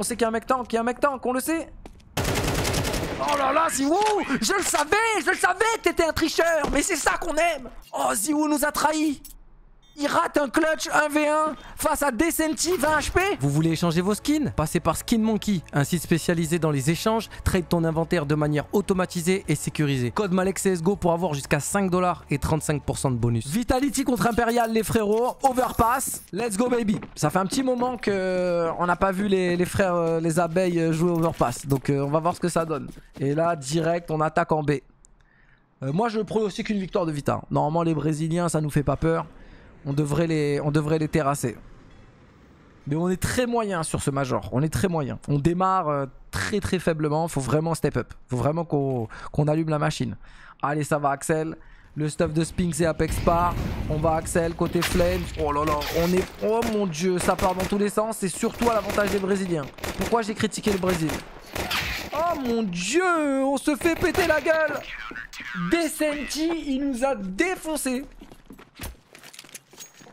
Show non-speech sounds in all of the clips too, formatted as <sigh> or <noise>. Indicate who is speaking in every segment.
Speaker 1: On sait qu'il y a un mec tank, qu'il y a un mec tank, on le sait. Oh là là, Ziwoo Je le savais, je le savais que t'étais un tricheur, mais c'est ça qu'on aime Oh, Ziwoo nous a trahis il rate un clutch 1v1 face à Decenti 20 HP Vous voulez échanger vos skins? Passez par Skin Monkey, un site spécialisé dans les échanges. Trade ton inventaire de manière automatisée et sécurisée. Code MalexCSGO pour avoir jusqu'à 5 dollars et 35% de bonus. Vitality contre Imperial les frérots. Overpass. Let's go baby. Ça fait un petit moment que euh, on n'a pas vu les, frères, euh, les abeilles euh, jouer Overpass. Donc on va voir ce que ça donne. Et là, direct, on attaque en B. moi, je prends aussi qu'une victoire de Vita. Normalement, les Brésiliens, ça nous fait pas peur. On devrait les, terrasser. Mais on est très moyen sur ce Major. On est très moyen. On démarre euh, très très faiblement. Faut vraiment step up. Faut vraiment qu'on allume la machine. Allez, ça va Axel. Le stuff de Spinks et Apex part. On va Axel côté Flames. Oh là là, on est... Oh mon dieu, ça part dans tous les sens. C'est surtout à l'avantage des Brésiliens. Pourquoi j'ai critiqué le Brésil? Oh mon dieu, on se fait péter la gueule Decenti, il nous a défoncé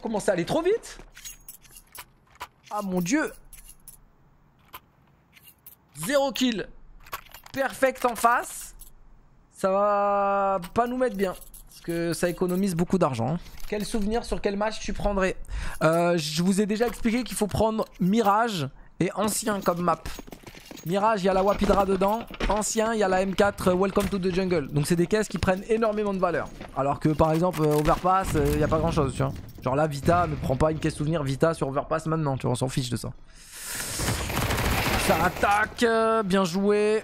Speaker 1: commence à aller trop vite Ah mon dieu Zéro kill Perfect en face Ça va pas nous mettre bien Parce que ça économise beaucoup d'argent Quel souvenir sur quel match tu prendrais? Euh, Je vous ai déjà expliqué qu'il faut prendre Mirage et Ancien comme map Mirage, il y a la Wapidra dedans. Ancien, il y a la M4 euh, Welcome to the Jungle. Donc c'est des caisses qui prennent énormément de valeur. Alors que par exemple, euh, Overpass, il n'y a pas grand chose, tu vois. Genre là, Vita, ne prend pas une caisse souvenir Vita sur Overpass maintenant, tu vois, on s'en fiche de ça. Ça attaque, euh, bien joué.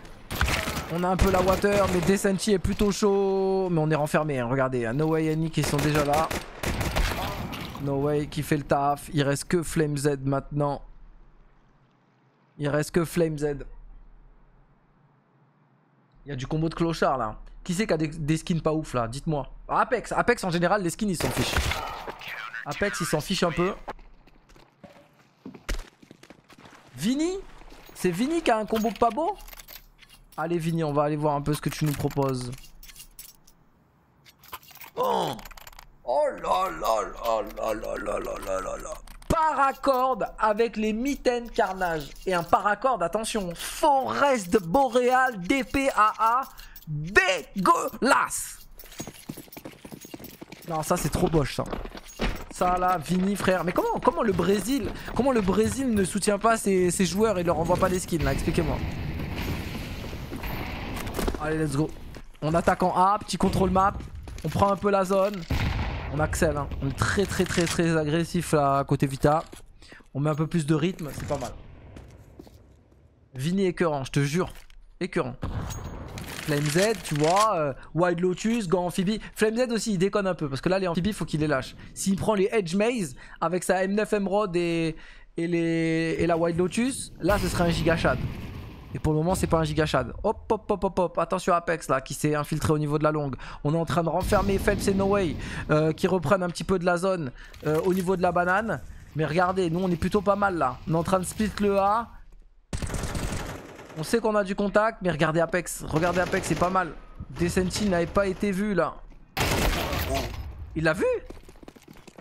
Speaker 1: On a un peu la water, mais Descenti est plutôt chaud. Mais on est renfermé, hein, regardez. No Way et Nick, ils sont déjà là. No Way qui fait le taf. Il reste que Flame Z maintenant. Il reste que Flame Z. Il y a du combo de clochard là. Qui c'est qui des, skins pas ouf là? Dites-moi. Apex. Apex en général, les skins ils s'en fichent. Apex il s'en fiche un peu. Vini? C'est Vini qui a un combo pas beau? Allez Vini, on va aller voir un peu ce que tu nous proposes. Oh Oh là là là là là là là là là Paracorde avec les mitaines carnage. Et un paracorde, attention, Forest Boréal DPAA dégueulasse Non, ça c'est trop boche ça ça là, Vini frère. Mais comment, comment le Brésil, comment le Brésil ne soutient pas ses, joueurs et leur envoie pas des skins là? Expliquez-moi. Allez, let's go. On attaque en A, petit contrôle map. On prend un peu la zone. On accèle. Hein. On est très très très très agressif là côté Vita. On met un peu plus de rythme, c'est pas mal. Vini écœurant, je te jure. Écœurant. Flame Z, tu vois, euh, Wild Lotus, Gant Amphibie. Flame Z aussi, il déconne un peu parce que là, les amphibies, faut qu'il les lâche. S'il prend les Edge Maze avec sa M9 Emerald et, et, les, et la Wild Lotus, là, ce serait un gigachad. Et pour le moment, c'est pas un gigachad. Hop, hop, hop, hop, hop. Attention Apex là, qui s'est infiltré au niveau de la longue. On est en train de renfermer Phelps et No Way, euh, qui reprennent un petit peu de la zone euh, au niveau de la banane. Mais regardez, nous, on est plutôt pas mal là. On est en train de split le A. On sait qu'on a du contact, mais regardez Apex. Regardez Apex, c'est pas mal. Descenti n'avait pas été vu là. Il l'a vu?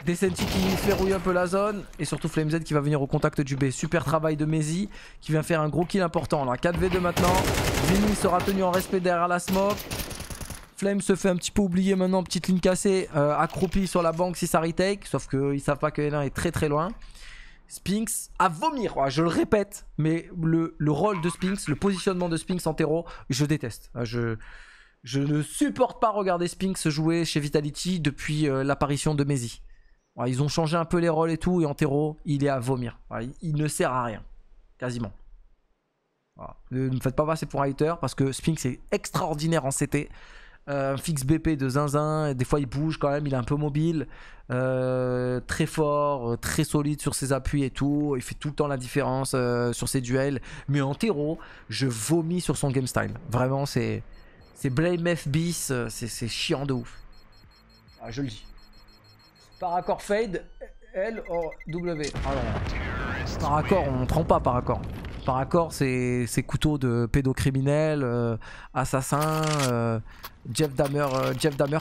Speaker 1: Descenti qui verrouille un peu la zone. Et surtout FlameZ qui va venir au contact du B. Super travail de Mezi qui vient faire un gros kill important. Là, 4v2 maintenant. Vini sera tenu en respect derrière la smoke. Flame se fait un petit peu oublier maintenant. Petite ligne cassée. Euh, accroupi sur la banque si ça retake. Sauf qu'ils savent pas que L1 est très très loin. Spinks à vomir. je le répète, mais le, rôle de Spinks, le positionnement de Spinks en terreau, je déteste. Ah, je, je ne supporte pas regarder Spinks jouer chez Vitality depuis euh, l'apparition de Mezi. ils ont changé un peu les rôles et tout, et en terreau, il est à vomir. il, ne sert à rien, quasiment. Ne me faites pas passer pour un hater parce que Spinks est extraordinaire en CT. Euh, un fixe BP de zinzin, des fois il bouge quand même, il est un peu mobile, euh, très fort, euh, très solide sur ses appuis et tout, il fait tout le temps la différence sur ses duels, mais en terreau, je vomis sur son game style. Vraiment, c'est c'est Blame FBIS, c'est chiant de ouf. Ah, je le dis. Par accord fade, L O W. Ah par accord, on ne prend pas par accord. Par accord, c'est couteaux de pédocriminels, euh, assassins, euh, Jeff Dahmer, euh, Jeff Dahmer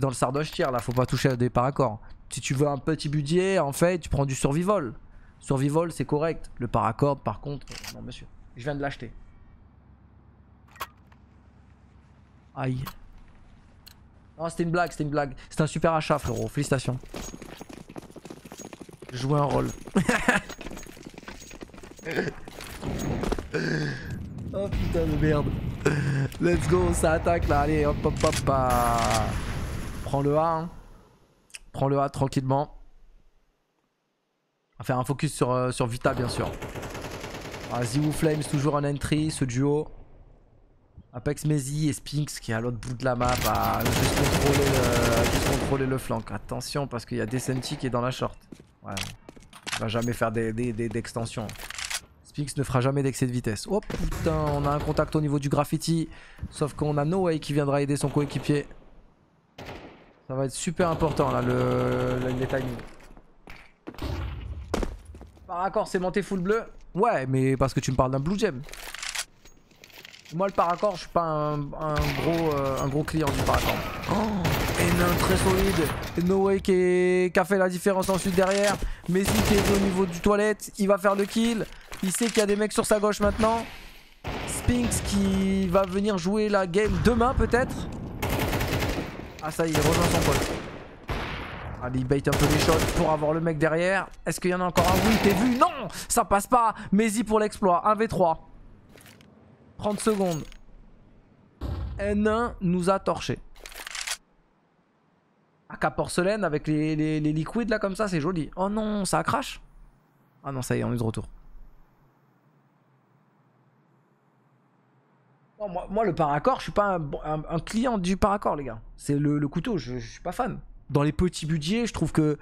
Speaker 1: dans le sardoche tiers là, faut pas toucher à des par accord. Si tu veux un petit budget, en fait, tu prends du survival. Survival, c'est correct. Le paracorde, par contre, euh, non monsieur. Je viens de l'acheter. Aïe. Non, c'était une blague, c'était une blague. C'était un super achat, frérot. Félicitations. Jouer un rôle. <laughs> oh putain de merde. Let's go, ça attaque là. Allez, hop, hop, hop. Bah... Prends le A. Hein. Prends le A tranquillement. On va faire un focus sur, euh, sur Vita, bien sûr. Ah, Flames, toujours en entry, ce duo. Apex Mezi et Spinks qui est à l'autre bout de la map à juste contrôler le, juste contrôler le flanc. Attention parce qu'il y a Descenti qui est dans la short. Ouais. Va jamais faire d'extension. Des, Spinks ne fera jamais d'excès de vitesse. Oh putain, on a un contact au niveau du graffiti. Sauf qu'on a No Way qui viendra aider son coéquipier. Ça va être super important là, le, le les timings. Par accord, c'est monté full bleu Ouais, mais parce que tu me parles d'un Blue Gem. Moi, le paraccord, je suis pas un, gros, euh, un gros client du paraccord. Oh, N1 très solide. No Way qui, a fait la différence ensuite derrière. Messi qui est au niveau du toilette. Il va faire le kill. Il sait qu'il y a des mecs sur sa gauche maintenant. Spinks qui va venir jouer la game demain peut-être. Ah ça y est, il rejoint son pote. Allez, il bait un peu les shots pour avoir le mec derrière. Est-ce qu'il y en a encore un Oui, t'es vu Non Ça passe pas Messi pour l'exploit. 1v3. 30 secondes. N1 nous a torché. AK porcelaine avec les, liquides là comme ça, c'est joli. Oh non, ça crash Ah non, ça y est, on est de retour. Moi, le paraccord, je suis pas un, client du paraccord, les gars. C'est le, couteau, je, suis pas fan. Dans les petits budgets, je trouve que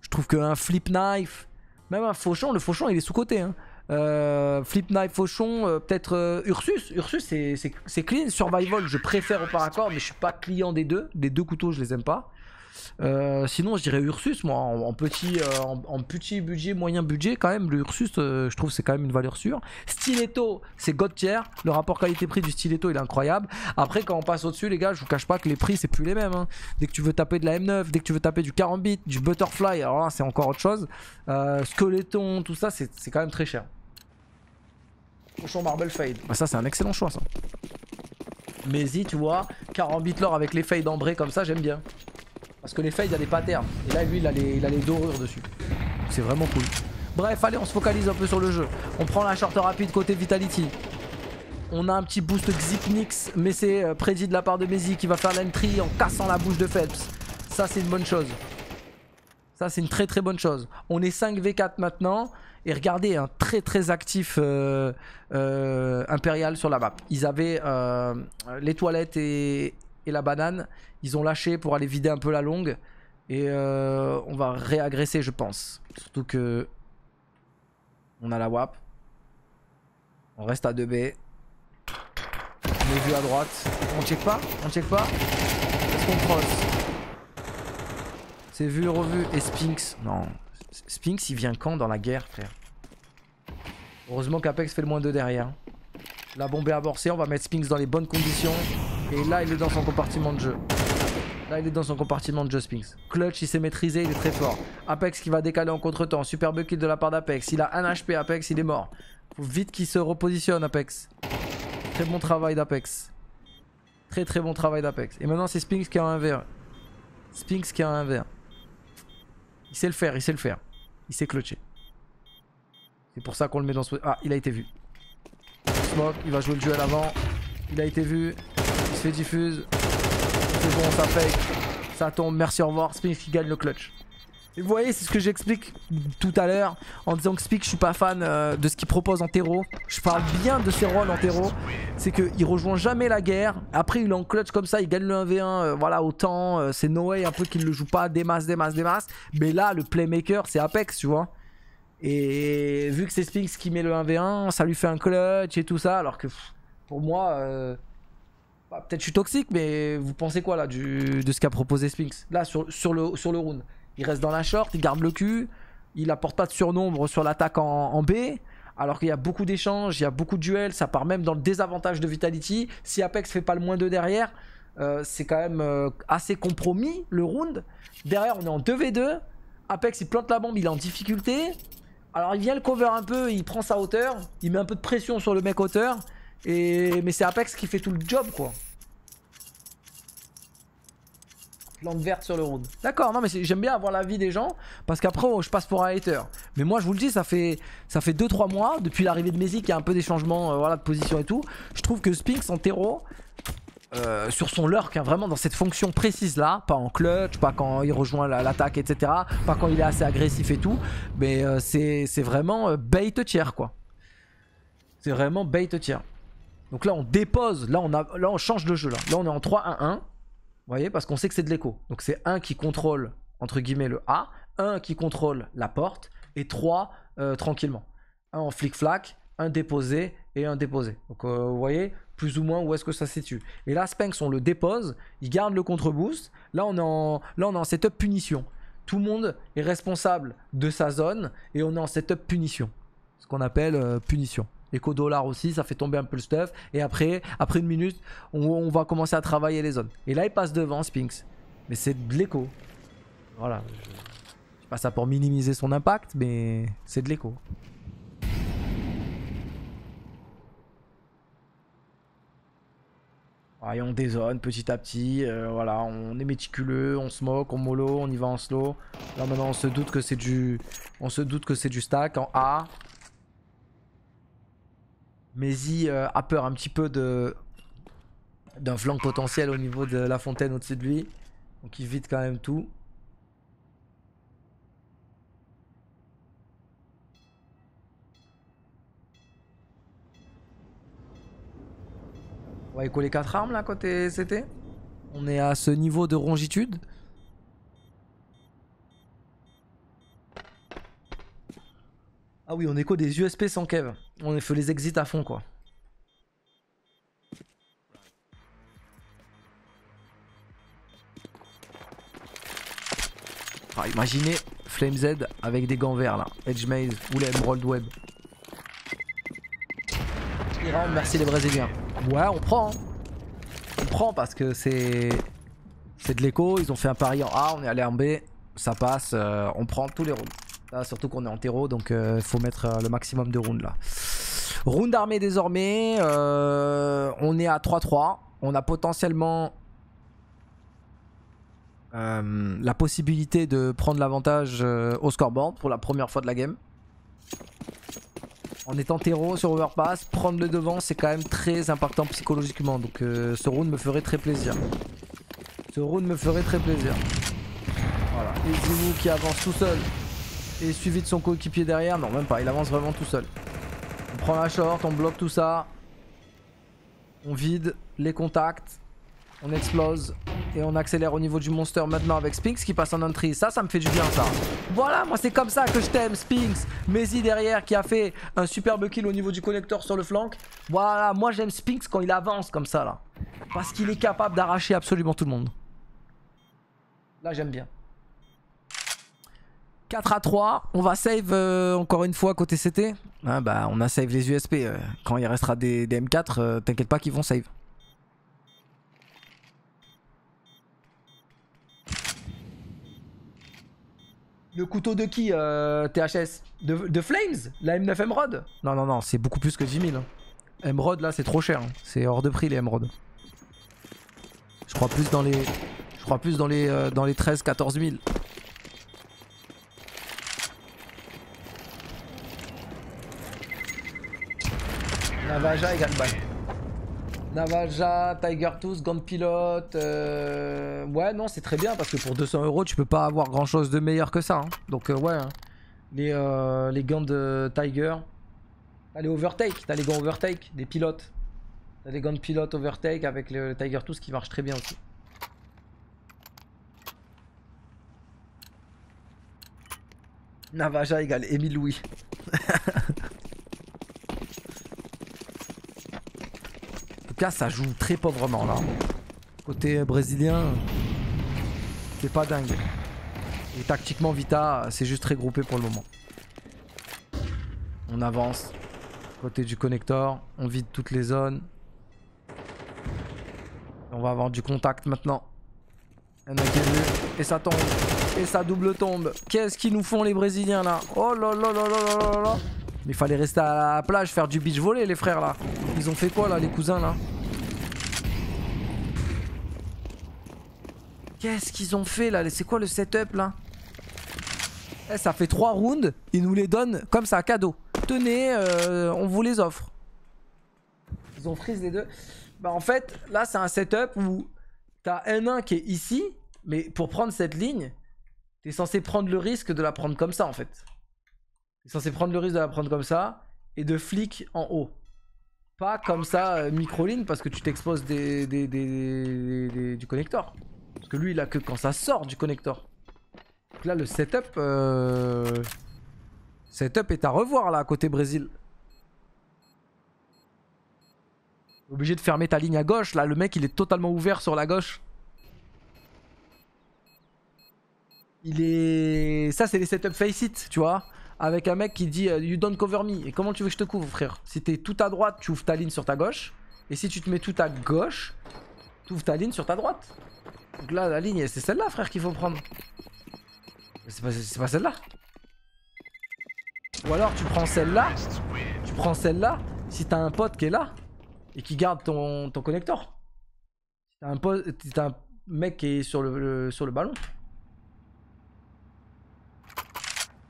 Speaker 1: je trouve qu'un flip knife, même un fauchon, le fauchon il est sous-côté. Hein. Euh, Flip Knife Fauchon, euh, peut-être euh, Ursus. Ursus, c'est clean. Survival, je préfère au paraccord, mais je suis pas client des deux. Les deux couteaux, je les aime pas. Sinon, je dirais Ursus, moi, en, petit, en, petit budget, moyen budget, quand même, le Ursus, je trouve c'est quand même une valeur sûre. Stiletto, c'est God tier. Le rapport qualité-prix du Stiletto, il est incroyable. Après, quand on passe au-dessus, les gars, je vous cache pas que les prix, c'est plus les mêmes. Hein. Dès que tu veux taper de la M9, dès que tu veux taper du Karambit, du Butterfly, alors là, c'est encore autre chose. Skeleton, tout ça, c'est quand même très cher. Cochon Marble Fade. Bah ça c'est un excellent choix ça. Mezi tu vois, Karambit lore avec les fades ambrés comme ça j'aime bien. Parce que les fades il a des patterns. Et là lui il a les, dorures dessus. C'est vraiment cool. Bref allez on se focalise un peu sur le jeu. On prend la short rapide côté Vitality. On a un petit boost Xipnix mais c'est euh, prédit de la part de Mezi qui va faire l'entry en cassant la bouche de Phelps. Ça c'est une bonne chose. Ça c'est une très très bonne chose. On est 5v4 maintenant. Et regardez, un très très actif euh, euh, Impérial sur la map. Ils avaient les toilettes et, la banane. Ils ont lâché pour aller vider un peu la longue. Et on va réagresser, je pense. Surtout que on a la WAP. On reste à 2B. On est vu à droite. On check pas? On check pas? Est-ce qu'on C'est vu, revu. Et Spinks Non, Spinks il vient quand dans la guerre frère? Heureusement qu'Apex fait le moins de derrière. La bombe est amorcée, on va mettre Spinks dans les bonnes conditions. Et là il est dans son compartiment de jeu. Là il est dans son compartiment de jeu Spinks. Clutch il s'est maîtrisé, il est très fort. Apex qui va décaler en contre-temps. Superbe de la part d'Apex. Il a un HP Apex, il est mort. Faut vite qu'il se repositionne Apex. Très bon travail d'Apex. Très très bon travail d'Apex. Et maintenant c'est Spinks qui a un verre. Spinks qui a un verre. Il sait le faire, il sait le faire. Il sait clutcher. C'est pour ça qu'on le met dans ce... Ah, il a été vu. Smoke, il va jouer le duel avant. Il a été vu. Diffuse. C'est bon, ça fake. Ça tombe, merci, au revoir. Spinks qui gagne le clutch. Vous voyez, c'est ce que j'explique tout à l'heure en disant que Speak, je suis pas fan euh, de ce qu'il propose en terreau. Je parle bien de ses rôles en terreau. C'est qu'il rejoint jamais la guerre. Après, il est en clutch comme ça, il gagne le 1v1. Euh, voilà, autant. Euh, c'est Noé un peu qu'il le joue pas des masses, des masses, des masses. Mais là, le playmaker, c'est Apex, tu vois. Et vu que c'est Spinks qui met le 1v1, ça lui fait un clutch et tout ça. Alors que pour moi, bah, peut-être je suis toxique, mais vous pensez quoi là de ce qu'a proposé Spinks Là, sur, le, sur round. Il reste dans la short, il garde le cul, il apporte pas de surnombre sur l'attaque en, B. Alors qu'il y a beaucoup d'échanges, il y a beaucoup de duels, ça part même dans le désavantage de Vitality. Si Apex fait pas le moins 2 derrière, euh, c'est quand même euh, assez compromis le round. Derrière, on est en 2v2. Apex il plante la bombe, il est en difficulté. Alors il vient le cover un peu, il prend sa hauteur, il met un peu de pression sur le mec hauteur. Et... Mais c'est Apex qui fait tout le job quoi. Plante verte sur le round. D'accord, non mais j'aime bien avoir l'avis des gens parce qu'après oh, je passe pour un hater. Mais moi je vous le dis, ça fait ça fait 2-3 mois depuis l'arrivée de Messi qu'il y a un peu des changements euh, voilà, de position et tout. Je trouve que Spinks en terreau, euh, sur son lurk, hein, vraiment dans cette fonction précise là, pas en clutch, pas quand il rejoint l'attaque, etc. Pas quand il est assez agressif et tout. Mais euh, c'est vraiment bait tiers quoi. C'est vraiment bait tiers. Donc là on dépose, là on, a, là on change de jeu là. Là on est en 3-1-1. Vous voyez Parce qu'on sait que c'est de l'écho. Donc c'est un qui contrôle, entre guillemets, le A, un qui contrôle la porte, et trois euh, tranquillement. Un en flic-flac, un déposé et un déposé. Donc euh, vous voyez plus ou moins où est-ce que ça se situe. Et là, Spanks, on le dépose, il garde le contre-boost. Là, on est en, là, on est en setup punition. Tout le monde est responsable de sa zone et on est en setup punition. Ce qu'on appelle euh, punition. Eco dollar aussi, ça fait tomber un peu le stuff. Et après, après une minute, on, va commencer à travailler les zones. Et là, il passe devant Spinks. Mais c'est de l'écho. Voilà. Je... je pas ça pour minimiser son impact, mais c'est de l'écho. Et on dézone petit à petit, euh, voilà, on est méticuleux, on smoke, on mollo, on y va en slow. Là maintenant on se doute que c'est du. On se doute que c'est du stack en A. Maisie euh, a peur un petit peu de d'un flanc potentiel au niveau de la fontaine au-dessus de lui. Donc il vide quand même tout. On va écoller 4 armes là côté CT. On est à ce niveau de rongitude. Ah oui, on écho des USP sans kev. On fait les exits à fond quoi. Ah, imaginez Flame Z avec des gants verts là. Edge Maze ou l'Emerald Web. merci les Brésiliens. Ouais, on prend. Hein. On prend parce que c'est. C'est de l'écho. Ils ont fait un pari en A, on est allé en B. Ça passe. Euh, on prend tous les rounds surtout qu'on est en terreau, donc il euh, faut mettre euh, le maximum de rounds là. Round armée désormais, euh, on est à 3-3. On a potentiellement la possibilité de prendre l'avantage au scoreboard pour la première fois de la game. En étant terreau sur overpass, prendre le devant c'est quand même très impactant psychologiquement. Donc ce round me ferait très plaisir. Ce round me ferait très plaisir. Voilà. Et vous qui avance tout seul et suivi de son coéquipier derrière. Non, même pas, il avance vraiment tout seul. On prend la short, on bloque tout ça. On vide les contacts. On explose. Et on accélère au niveau du monster maintenant avec Spinks qui passe en entry. Ça, ça me fait du bien ça. Voilà, moi c'est comme ça que je t'aime Spinks. Messi derrière qui a fait un superbe kill au niveau du connecteur sur le flanc. Voilà, moi j'aime Spinks quand il avance comme ça là. Parce qu'il est capable d'arracher absolument tout le monde. Là j'aime bien. 4 à 3, on va save euh, encore une fois côté CT. Ah, bah, on a save les USP. Euh, quand il restera des, M4, euh, t'inquiète pas qu'ils vont save. Le couteau de qui, THS de, Flames? La M9 Emerald Non, non, non, c'est beaucoup plus que 10 000. Hein. Emerald, là, c'est trop cher. Hein. C'est hors de prix, les Emerald. Je crois plus dans les... Je crois plus dans les, dans les 13-14 000. Navaja balle. Navaja, Tiger Tooth, Gant Pilot. Euh... Ouais, non, c'est très bien parce que pour 200 euros, tu peux pas avoir grand chose de meilleur que ça. Hein. Donc, euh, ouais, hein. les, euh, les gants de Tiger. T'as les overtake, t'as les gants overtake des pilotes. T'as les gants de pilote overtake avec le, Tiger Tooth qui marche très bien aussi. Navaja égale Emile Louis. <laughs> ça joue très pauvrement là. Côté brésilien, c'est pas dingue. Et tactiquement, Vita, c'est juste très groupé pour le moment. On avance. Côté du connecteur, on vide toutes les zones. On va avoir du contact maintenant. Et ça tombe. Et ça double tombe. Qu'est-ce qu'ils nous font les Brésiliens là? Oh là là là là là là il fallait rester à la plage, faire du beach volley les frères là. Ils ont fait quoi là les cousins là? Qu'est-ce qu'ils ont fait là? C'est quoi le setup là? Eh, Ça fait 3 rounds. Ils nous les donnent comme ça, cadeau. Tenez, euh, on vous les offre. Ils ont freeze les deux. Bah en fait, là c'est un setup où t'as N1 qui est ici. Mais pour prendre cette ligne, t'es censé prendre le risque de la prendre comme ça en fait. T'es censé prendre le risque de la prendre comme ça et de flic en haut. Pas comme ça euh, micro-ligne parce que tu t'exposes des, du connecteur. Parce que lui, il a que quand ça sort du connecteur. Donc là, le setup... Euh... Setup est à revoir, là, à côté Brésil. Obligé de fermer ta ligne à gauche. Là, le mec, il est totalement ouvert sur la gauche. Il est... Ça, c'est les setups face it, tu vois avec un mec qui dit euh, You don't cover me. Et comment tu veux que je te couvre, frère? Si t'es tout à droite, tu ouvres ta ligne sur ta gauche. Et si tu te mets tout à gauche, tu ouvres ta ligne sur ta droite. Donc là, la ligne, c'est celle-là, frère, qu'il faut prendre. C'est pas, pas celle-là. Ou alors, tu prends celle-là. Tu prends celle-là si t'as un pote qui est là et qui garde ton, ton connecteur. Si t'as un, mec qui est sur le, sur le ballon.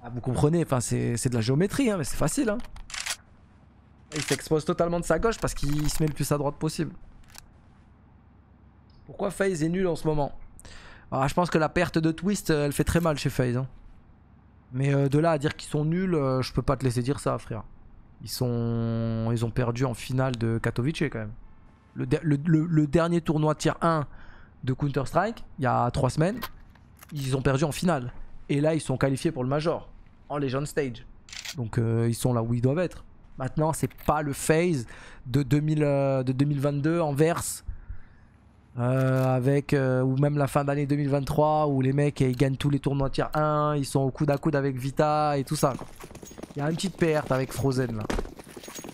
Speaker 1: Ah, vous comprenez, enfin, c'est de la géométrie, hein, mais c'est facile. Hein. Il s'expose totalement de sa gauche parce qu'il se met le plus à droite possible. Pourquoi FaZe est nul en ce moment ah, Je pense que la perte de Twist, euh, elle fait très mal chez FaZe. Hein. Mais euh, de là à dire qu'ils sont nuls, euh, je peux pas te laisser dire ça, frère. Ils ont perdu en finale de Katowice quand même. Le, dernier tournoi tier 1 de Counter Strike, il y a 3 semaines, ils ont perdu en finale. Et là, ils sont qualifiés pour le Major en Legend Stage. Donc ils sont là où ils doivent être. Maintenant, c'est pas le phase de, 2000, de 2022 en verse euh, avec euh, ou même la fin d'année 2023 où les mecs ils gagnent tous les tournois tier 1, ils sont au coude à coude avec Vita et tout ça. Il y a une petite perte avec Frozen là.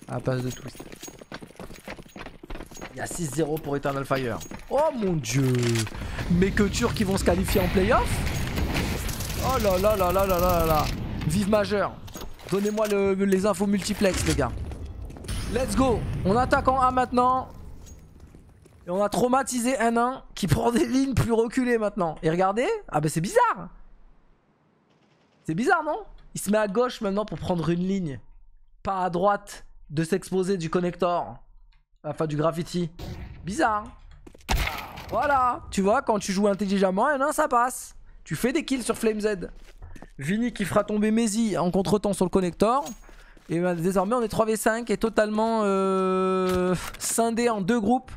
Speaker 1: À place de Twist. Il y a 6-0 pour Eternal Fire. Oh mon dieu Mais que Turcs qui vont se qualifier en playoff? Oh là là là là là là là Vive majeur Donnez-moi les infos multiplex les gars. Let's go On attaque en A maintenant. Et on a traumatisé un nain qui prend des lignes plus reculées maintenant. Et regardez, ah bah c'est bizarre. C'est bizarre non? Il se met à gauche maintenant pour prendre une ligne. Pas à droite de s'exposer du connector. Enfin du graffiti. Bizarre. Voilà, tu vois, quand tu joues intelligemment, un nain ça passe. Tu fais des kills sur Flame Z. Vini qui fera tomber Mezi en contre-temps sur le connector. Et ben, désormais on est 3v5 et totalement euh, scindé en deux groupes.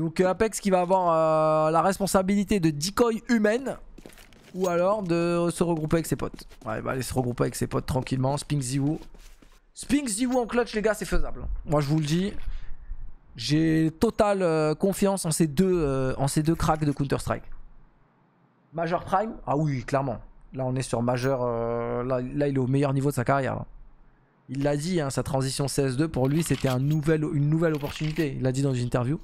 Speaker 1: Donc euh, Apex qui va avoir euh, la responsabilité de decoy humaine ou alors de se regrouper avec ses potes. Ouais, il va aller se regrouper avec ses potes tranquillement. Spink Ziwoo. Spink Ziwoo en clutch, les gars, c'est faisable. Moi, je vous le dis. J'ai totale euh, confiance en ces, deux, en ces deux cracks de Counter-Strike. Major Prime Ah oui, clairement. Là, on est sur Major. Là, il est au meilleur niveau de sa carrière. Il l'a dit, hein, sa transition CS2, pour lui, c'était une nouvelle opportunité. Il l'a dit dans une interview.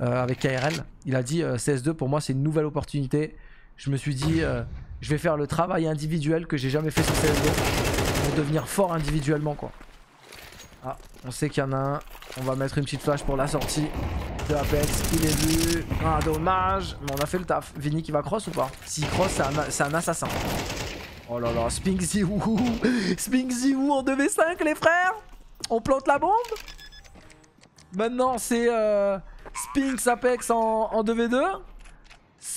Speaker 1: Euh, avec KRL. Il a dit euh, CS2 pour moi c'est une nouvelle opportunité. Je me suis dit euh, je vais faire le travail individuel que j'ai jamais fait sur CS2 pour devenir fort individuellement quoi. Ah, on sait qu'il y en a un. On va mettre une petite flash pour la sortie de Apex. Il est vu. Ah, dommage. Mais on a fait le taf. Vini qui va cross ou pas? S'il cross, c'est un, assassin. Oh là là, Spink Ziwoo. Spink Ziwoo en 2v5, les frères. On plante la bombe. Maintenant, c'est. Spinks Apex en, 2v2.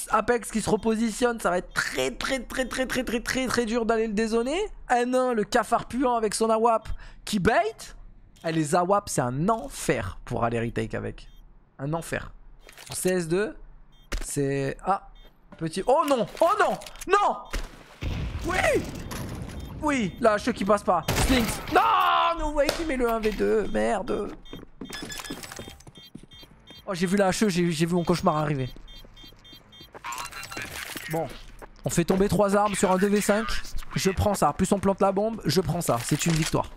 Speaker 1: Apex qui se repositionne, ça va être très très très très très très très très dur d'aller le dézoner. N1, le cafard puant avec son AWAP qui bait. Eh, les AWAP, c'est un enfer pour aller retake avec. Un enfer. CS2, c'est... Ah, petit... Oh non Oh non Non Oui Oui, je qui passe pas. Spinks. Non No way qui met le 1v2. Merde. Oh, j'ai vu la HE, j'ai vu mon cauchemar arriver. Bon, on fait tomber 3 armes sur un 2v5. Je prends ça. Plus on plante la bombe, je prends ça. C'est une victoire.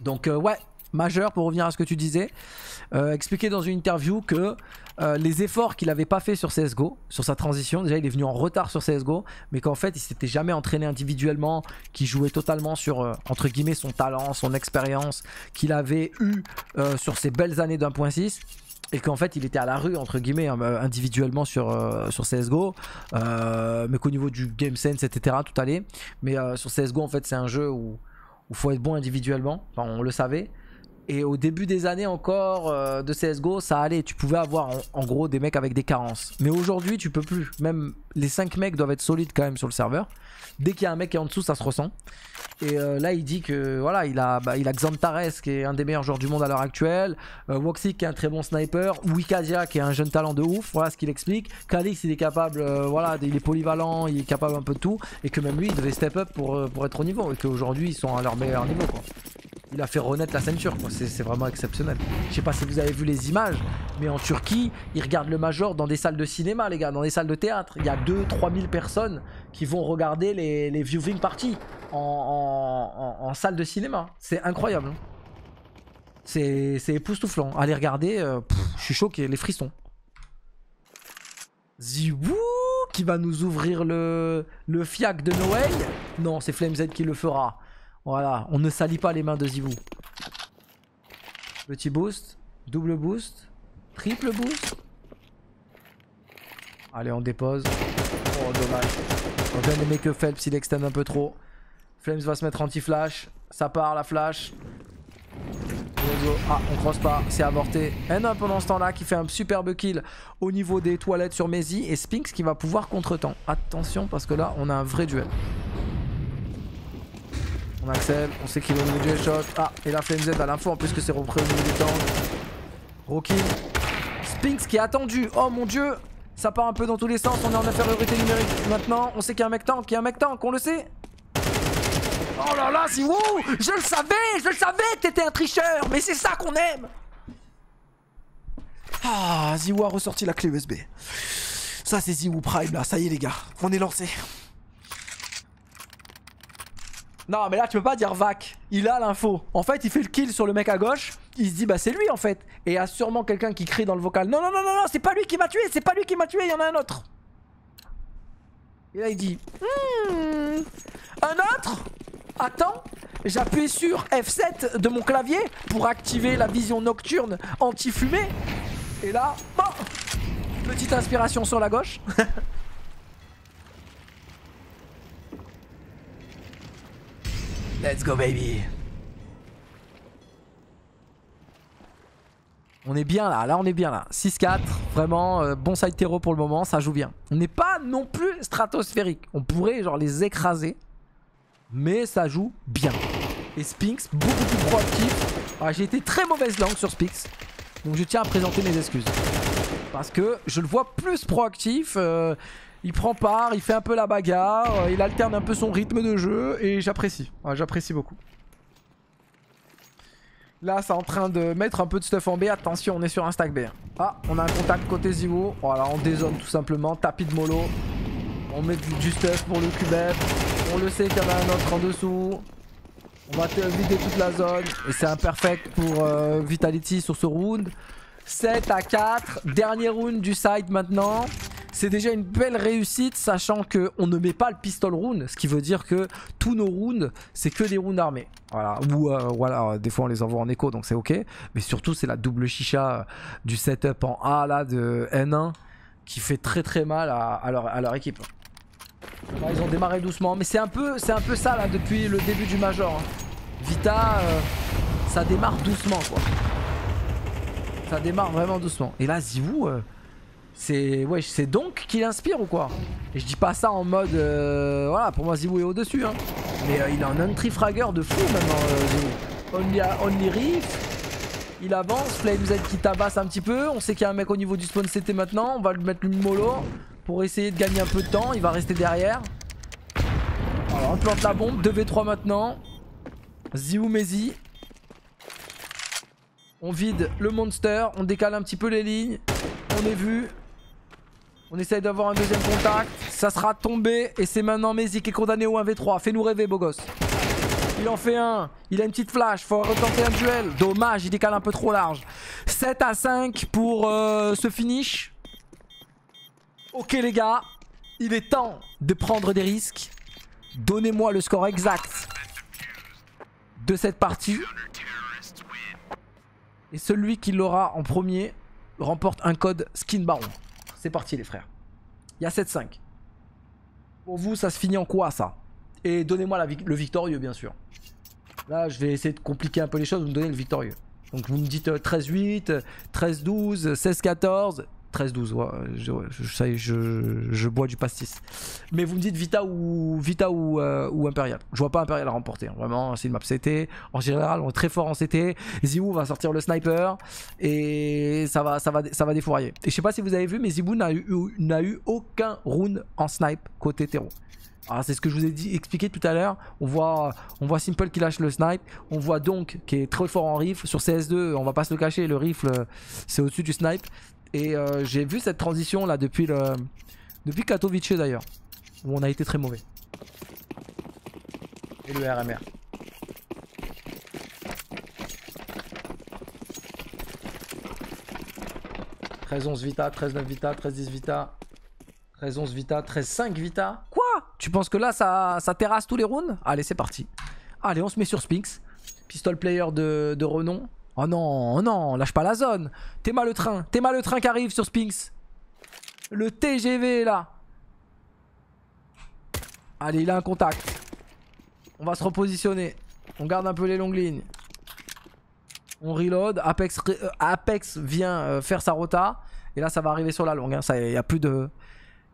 Speaker 1: Donc, euh, ouais, majeur pour revenir à ce que tu disais. euh, dans une interview que euh, les efforts qu'il avait pas fait sur CSGO, sur sa transition, déjà il est venu en retard sur CSGO, mais qu'en fait il s'était jamais entraîné individuellement, qu'il jouait totalement sur, euh, entre guillemets, son talent, son expérience qu'il avait eu sur ses belles années d'1.6 et qu'en fait il était à la rue entre guillemets hein, individuellement sur, sur CSGO mais qu'au niveau du game sense etc tout allait mais sur CSGO en fait c'est un jeu où il faut être bon individuellement on le savait et au début des années encore euh, de CSGO, ça allait. Tu pouvais avoir en, gros des mecs avec des carences. Mais aujourd'hui, tu peux plus. Même les 5 mecs doivent être solides quand même sur le serveur. Dès qu'il y a un mec qui est en dessous, ça se ressent. Et euh, là, il dit que voilà, il a, bah, il a Xantares qui est un des meilleurs joueurs du monde à l'heure actuelle. Euh, Woxy qui est un très bon sniper. Wikadia qui est un jeune talent de ouf. Voilà ce qu'il explique. Kalix, il est capable, euh, voilà, il est polyvalent, il est capable un peu de tout. Et que même lui, il devait step up pour, pour être au niveau. Et qu'aujourd'hui, ils sont à leur meilleur niveau. Quoi il a fait renaître la ceinture. C'est vraiment exceptionnel. Je sais pas si vous avez vu les images, mais en Turquie, ils regardent le Major dans des salles de cinéma, les gars, dans des salles de théâtre. Il y a 2-3 000 personnes qui vont regarder les, viewing parties en, en, salle de cinéma. C'est incroyable. Hein. C'est époustouflant. Allez regarder, euh, je suis choqué, les frissons. Ziwoo qui va nous ouvrir le, le fiac de Noël. Non, c'est FlameZ qui le fera. Voilà, on ne salit pas les mains de Zivou. Petit boost, double boost, triple boost. Allez, on dépose. Oh, dommage. On bien aimé que Phelps il extend un peu trop. Flames va se mettre anti-flash. Ça part la flash. Ah, on croise pas, c'est avorté. N1 pendant ce temps-là qui fait un superbe kill au niveau des toilettes sur Mezi. Et Spinks qui va pouvoir contre-temps. Attention parce que là, on a un vrai duel. Accèle, on sait qu'il est au niveau du headshot. Ah, et la Flame Z à l'info en plus que c'est repris au niveau du tank. Rocky. Spinks qui est attendu. Oh mon dieu. Ça part un peu dans tous les sens. On est en infériorité numérique maintenant. On sait qu'il y a un mec tank. Il y a un mec tank, on le sait. Oh là là, Ziwoo Je le savais Je le savais que t'étais un tricheur Mais c'est ça qu'on aime Ah, Ziwoo a ressorti la clé USB. Ça, c'est Ziwoo Prime, là. Ça y est, les gars. On est lancé. Non, mais là, tu peux pas dire vac. Il a l'info. En fait, il fait le kill sur le mec à gauche. Il se dit, bah, c'est lui en fait. Et il y a sûrement quelqu'un qui crie dans le vocal Non, non, non, non, non, c'est pas lui qui m'a tué. C'est pas lui qui m'a tué. Il y en a un autre. Et là, il dit hmm, Un autre? Attends. J'appuie sur F7 de mon clavier pour activer la vision nocturne anti-fumée. Et là, petite inspiration sur la gauche. <laughs> Let's go baby On est bien là, là on est bien là. 6-4, vraiment euh, bon side terreau pour le moment, ça joue bien. On n'est pas non plus stratosphérique. On pourrait genre les écraser, mais ça joue bien. Et Spinks, beaucoup plus proactif. Ah, J'ai été très mauvaise langue sur Spinks, donc je tiens à présenter mes excuses. Parce que je le vois plus proactif. Euh, il prend part, il fait un peu la bagarre, euh, il alterne un peu son rythme de jeu et j'apprécie. j'apprécie beaucoup. Là, c'est en train de mettre un peu de stuff en B. Attention, on est sur un stack B. Ah, on a un contact côté Zivo. Voilà, on dézone tout simplement. Tapis de mollo. On met du, stuff pour le cubet. On le sait qu'il y en a un autre en dessous. On va vider toute la zone. Et c'est imperfect pour euh, Vitality sur ce round. 7 à 4. Dernier round du side maintenant. C'est déjà une belle réussite, sachant qu'on ne met pas le pistol round, ce qui veut dire que tous nos rounds, c'est que des rounds armés. Voilà, ou euh, voilà, des fois on les envoie en écho, donc c'est ok. Mais surtout, c'est la double chicha euh, du setup en A là de N1 qui fait très très mal à, leur, équipe. ils ont démarré doucement, mais c'est un peu, ça là depuis le début du major. Hein. Vita, euh, ça démarre doucement quoi. Ça démarre vraiment doucement. Et là, Zivou, c'est ouais, c'est donc qui l'inspire ou quoi? Et je dis pas ça en mode euh, voilà, pour moi Zivou est au-dessus hein. Mais euh, il a un entry fragger de fou maintenant euh, Only, only Reef Il avance, Flame Z qui tabasse un petit peu, on sait qu'il y a un mec au niveau du spawn CT maintenant, on va lui mettre le mollo pour essayer de gagner un peu de temps, il va rester derrière. On plante la bombe, 2v3 maintenant. Ziou Mezi. On vide le monster, on décale un petit peu les lignes. On est vu, on essaye d'avoir un deuxième contact. Ça sera tombé. Et c'est maintenant Mézi qui est condamné au 1v3. Fais-nous rêver, beau gosse. Il en fait un. Il a une petite flash. Faut retenter un duel. Dommage, il décale un peu trop large. 7 à 5 pour euh, ce finish. Ok les gars. Il est temps de prendre des risques. Donnez-moi le score exact de cette partie. Et celui qui l'aura en premier remporte un code Skin Baron. C'est parti les frères. Il y a 7-5. Pour vous, ça se finit en quoi ça? Et donnez-moi le victorieux bien sûr. Là, je vais essayer de compliquer un peu les choses, vous me donnez le victorieux. Donc vous me dites 13-8, 13-12, 16-14, 13-12, ouais, je, je, je, bois du pastis. Mais vous me dites Vita ou Vita ou, euh, Imperial. Je vois pas Imperial remporter. Hein. Vraiment, c'est une map CT. En général, on est très fort en CT. Ziwu va sortir le sniper et ça va, ça va, ça va défourailler. Et je sais pas si vous avez vu, mais Ziwu n'a eu, eu aucun round en snipe côté terreau. C'est ce que je vous ai dit, expliqué tout à l'heure. On voit, on voit Simple qui lâche le snipe. On voit donc qui est très fort en rifle. Sur CS2, on va pas se le cacher, le rifle c'est au-dessus du snipe. Et euh, j'ai vu cette transition là depuis le depuis Katowice d'ailleurs, où on a été très mauvais. Et le RMR. 13-11 Vita, 13-9 Vita, 13-10 Vita, 13-11 Vita, 13-5 Vita. Quoi? Tu penses que là ça, ça terrasse tous les rounds? Allez c'est parti. Allez on se met sur Spinks. Pistol player de, de renom. Oh non, oh non, lâche pas la zone. T'es mal le train. T'es mal le train qui arrive sur Spinks. Le TGV là. Allez, il a un contact. On va se repositionner. On garde un peu les longues lignes. On reload. Apex, euh, Apex vient euh, faire sa rota. Et là, ça va arriver sur la longue. Hein. Il n'y a plus de...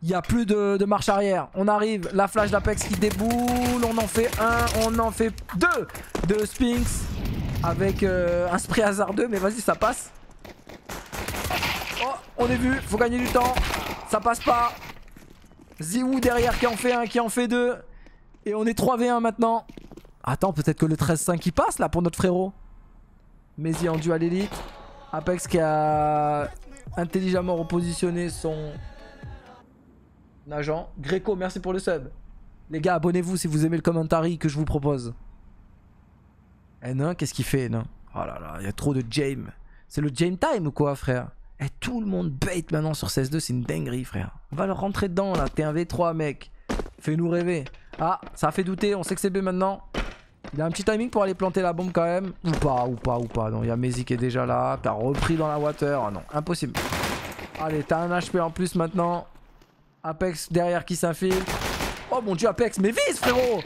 Speaker 1: Il a plus de, marche arrière. On arrive. La flash d'Apex qui déboule. On en fait un. On en fait deux de Spinks avec euh, un spray hasardeux, mais vas-y, ça passe. Oh, on est vu, faut gagner du temps. Ça passe pas. Ziwu derrière qui en fait un, qui en fait deux. Et on est 3v1 maintenant. Attends, peut-être que le 13-5 qui passe là pour notre frérot. Mézi en dual élite. Apex qui a intelligemment repositionné son agent. Greco, merci pour le sub. Les gars, abonnez-vous si vous aimez le commentaire que je vous propose. N1, qu'est-ce qu'il fait, non Oh là là, il y a trop de James. C'est le James time ou quoi, frère? Eh, tout le monde bait maintenant sur CS2, c'est une dinguerie, frère. On va leur rentrer dedans, là. T'es un V3, mec. Fais-nous rêver. Ah, ça a fait douter, on sait que c'est B maintenant. Il a un petit timing pour aller planter la bombe quand même. Ou pas, ou pas, ou pas. Non, il y a Mezi qui est déjà là. T'as repris dans la water. Oh non, impossible. Allez, t'as un HP en plus maintenant. Apex derrière qui s'infile. Oh mon dieu, Apex, mais vise, frérot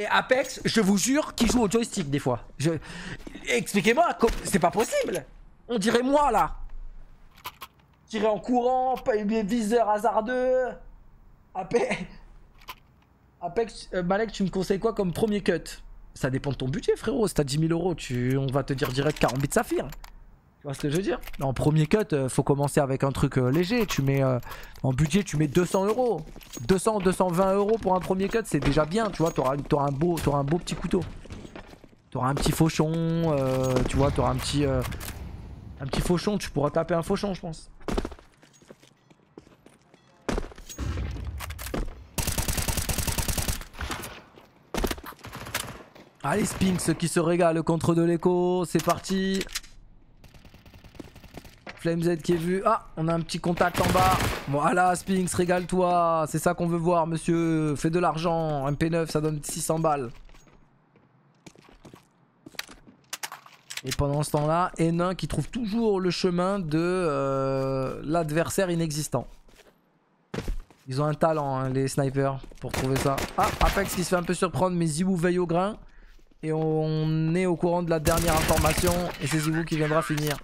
Speaker 1: et Apex, je vous jure, qui joue au joystick des fois. Expliquez-moi, c'est pas possible. On dirait moi là. Tirer en courant, viseur hasardeux. Apex. Apex, euh, Malek, tu me conseilles quoi comme premier cut? Ça dépend de ton budget, frérot. Si t'as 10 000 euros, tu... on va te dire direct 40 bits saphir. Tu vois ce que je veux dire? En premier cut, euh, faut commencer avec un truc euh, léger. Tu mets euh, en budget, tu mets 200 euros. 200, 220 euros pour un premier cut, c'est déjà bien. Tu vois, t'auras auras un beau, un beau petit couteau. T'auras un petit fauchon. tu vois, t'auras un petit, un petit fauchon. Tu pourras taper un fauchon, je pense. Allez Spinks qui se régale contre de l'écho, c'est parti Flame Z qui est vu. Ah, on a un petit contact en bas. Voilà, Spinks, régale-toi. C'est ça qu'on veut voir, monsieur. Fais de l'argent. MP9, ça donne 600 balles. Et pendant ce temps-là, N1 qui trouve toujours le chemin de euh, l'adversaire inexistant. Ils ont un talent, hein, les snipers, pour trouver ça. Ah, Apex qui se fait un peu surprendre, mais Zibou veille au grain. Et on est au courant de la dernière information. Et c'est Zibou qui viendra finir.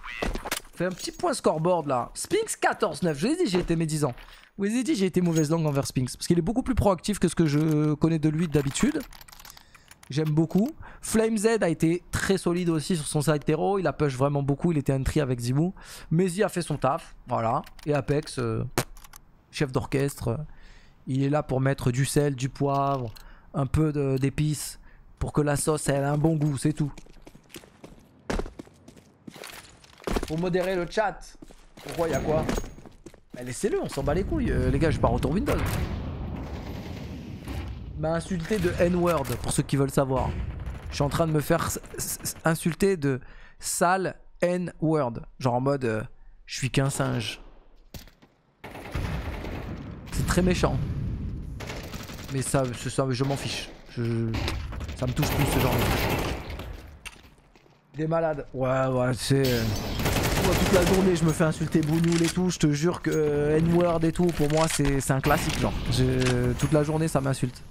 Speaker 1: Fait un petit point scoreboard là. Spinks 14-9. Je vous ai dit, j'ai été médisant. Vous ai dit, j'ai été mauvaise langue envers Spinks. Parce qu'il est beaucoup plus proactif que ce que je connais de lui d'habitude. J'aime beaucoup. Flame Z a été très solide aussi sur son side terreau. Il a push vraiment beaucoup. Il était un tri avec Zimou. Mezi a fait son taf. Voilà. Et Apex, euh, chef d'orchestre. il est là pour mettre du sel, du poivre, un peu d'épices. Pour que la sauce ait un bon goût. C'est tout. Pour modérer le chat. Pourquoi, y'a quoi? Bah, Laissez-le, on s'en bat les couilles. Euh, les gars, je pars retour Windows. m'a insulté de N-word, pour ceux qui veulent savoir. Je suis en train de me faire insulter de sale N-word. Genre en mode, euh, je suis qu'un singe. C'est très méchant. Mais ça, je m'en fiche. Ça me touche plus ce genre de Des malades. Ouais, ouais, c'est... Euh, toute la journée je me fais insulter bougnoul et tout, je te jure que euh, N-word et tout, pour moi c'est un classique genre. Toute la journée ça m'insulte.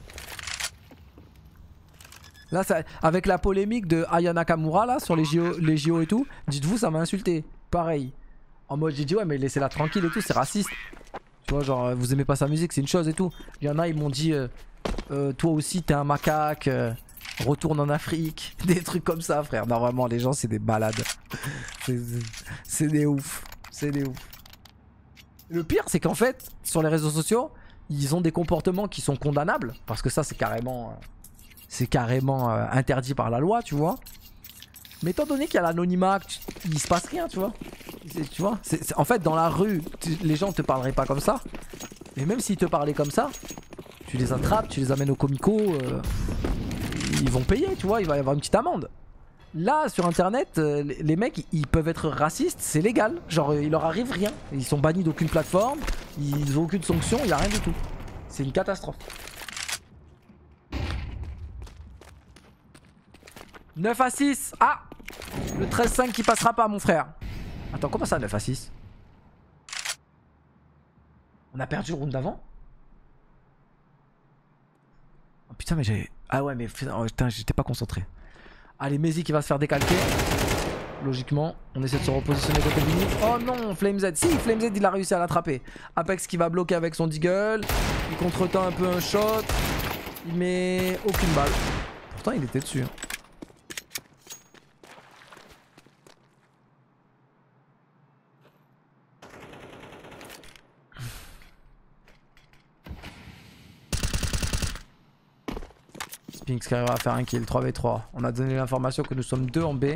Speaker 1: Là, ça, avec la polémique de Ayana Kamura là sur les JO, les JO et tout, dites-vous ça m'a insulté. Pareil. En mode j'ai dit ouais mais laissez-la tranquille et tout, c'est raciste. Tu vois genre vous aimez pas sa musique, c'est une chose et tout. Il y en a ils m'ont dit euh, euh, toi aussi t'es un macaque, retourne en Afrique, <laughs> des trucs comme ça frère. Normalement les gens c'est des balades. c'est des ouf. C'est des ouf. Le pire c'est qu'en fait sur les réseaux sociaux ils ont des comportements qui sont condamnables parce que ça c'est carrément euh, c'est carrément euh, interdit par la loi tu vois mais étant donné qu'il y a l'anonymat il se passe rien tu vois tu vois en fait dans la rue les gens te parleraient pas comme ça et même s'ils te parlaient comme ça tu les attrapes tu les amènes au comico euh, ils vont payer tu vois il va y avoir une petite amende Là, sur internet, euh, les mecs, ils peuvent être racistes, c'est légal. Genre, il leur arrive rien. Ils sont bannis d'aucune plateforme, ils ont aucune sanction, il a rien du tout. C'est une catastrophe. 9 à 6 Ah Le 13-5 qui passera pas, mon frère. Attends, comment ça, 9 à 6 On a perdu le round d'avant? Oh putain, mais j'ai... Ah ouais, mais oh, putain, j'étais pas concentré. Allez, Mezi qui va se faire décalquer. Logiquement, on essaie de se repositionner côté Vini. Oh non, Flame Z. Si, Flame Z, il a réussi à l'attraper. Apex qui va bloquer avec son Deagle. Il contretemps un peu un shot. Il met aucune balle. Pourtant, il était dessus. Hein. Spinks qui arrivera à faire un kill, 3v3. On a donné l'information que nous sommes deux en B.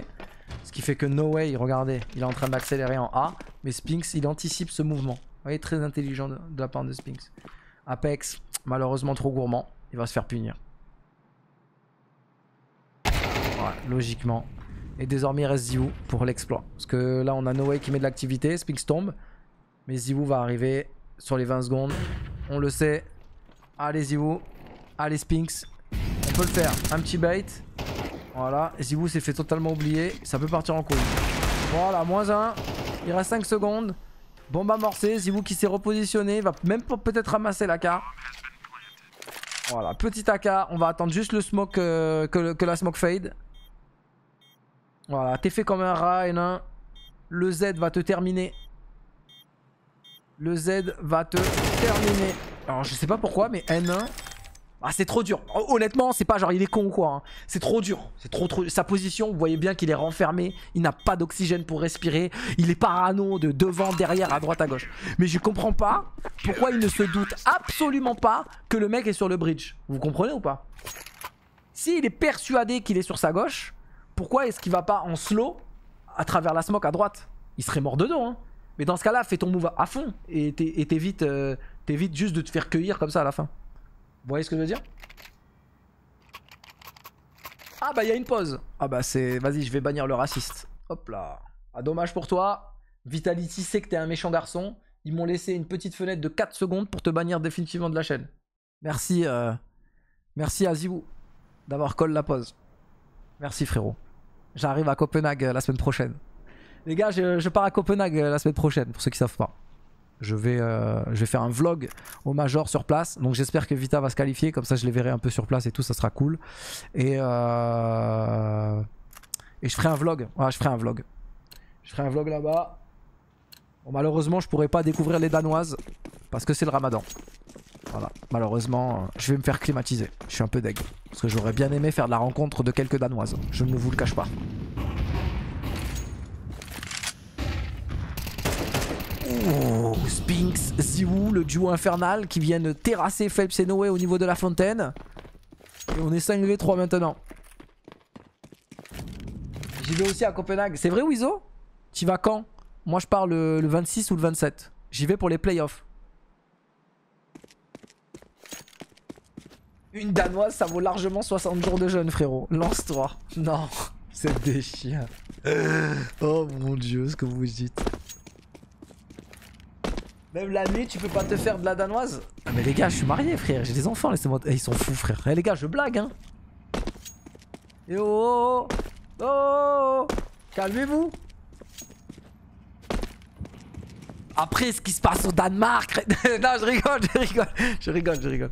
Speaker 1: Ce qui fait que No Way, regardez, il est en train d'accélérer en A. Mais Spinks, il anticipe ce mouvement. Vous voyez, très intelligent de, la part de Spinks. Apex, malheureusement trop gourmand. Il va se faire punir. Logiquement. Et désormais, il reste Ziwu pour l'exploit. Parce que là, on a No Way qui met de l'activité. Spinks tombe. Mais Ziwu va arriver sur les 20 secondes. On le sait. Allez, Ziwu. Allez, Spinks le faire. Un petit bait. Voilà. Et vous s'est fait totalement oublier. Ça peut partir en couille. Voilà, moins 1. Il reste 5 secondes. Bombe amorcée. Zivou qui s'est repositionné. Va même peut-être ramasser l'AK. Voilà, petit AK. On va attendre juste le smoke, euh, que, la smoke fade. Voilà, t'es fait comme un rat, N1. Le Z va te terminer. Le Z va te terminer. Alors, je sais pas pourquoi, mais N1, ah, c'est trop dur. Honnêtement, c'est pas genre il est con ou quoi. Hein. C'est trop dur. C'est trop trop. Sa position, vous voyez bien qu'il est renfermé. Il n'a pas d'oxygène pour respirer. Il est parano de devant, derrière, à droite, à gauche. Mais je comprends pas pourquoi il ne se doute absolument pas que le mec est sur le bridge. Vous comprenez ou pas? S'il est persuadé qu'il est sur sa gauche, pourquoi est-ce qu'il va pas en slow à travers la smoke à droite? Il serait mort dedans. Hein. Mais dans ce cas-là, fais ton move à fond et t'évites euh, juste de te faire cueillir comme ça à la fin. Vous voyez ce que je veux dire? Ah bah il y a une pause. Ah bah c'est... Vas-y, je vais bannir le raciste. Hop là. Ah dommage pour toi. Vitality sait que t'es un méchant garçon. Ils m'ont laissé une petite fenêtre de 4 secondes pour te bannir définitivement de la chaîne. Merci, euh... merci à d'avoir call la pause. Merci frérot. J'arrive à Copenhague euh, la semaine prochaine. Les gars, je, je pars à Copenhague euh, la semaine prochaine, pour ceux qui savent pas je vais, euh, je vais faire un vlog au Major sur place. Donc j'espère que Vita va se qualifier. Comme ça, je les verrai un peu sur place et tout. Ça sera cool. Et, euh, je ferai un vlog. Je ferai un vlog. Je ferai un vlog là-bas. Malheureusement, je pourrai pas découvrir les Danoises parce que c'est le ramadan. Voilà, malheureusement, je vais me faire climatiser. Je suis un peu deg. Parce que j'aurais bien aimé faire la rencontre de quelques Danoises. Je ne vous le cache pas. Oh, Spinks, Ziwu, le duo infernal qui viennent terrasser Phelps et Noé au niveau de la fontaine. Et on est 5v3 maintenant. J'y vais aussi à Copenhague. C'est vrai Wizo Tu vas quand? Moi je pars le, 26 ou le 27. J'y vais pour les playoffs. Une danoise, ça vaut largement 60 jours de jeûne, frérot. Lance-toi. Non, <laughs> c'est des chiens. Oh mon dieu, ce que vous dites. Même la nuit, tu peux pas te faire de la danoise Ah mais les gars, je suis marié, frère. J'ai des enfants, laissez-moi... Eh, ils sont fous, frère. Eh les gars, je blague, hein. Et oh, oh, oh, oh, oh. Calmez-vous. Après ce qui se passe au Danemark... <laughs> non, je rigole, je rigole. Je rigole, je rigole.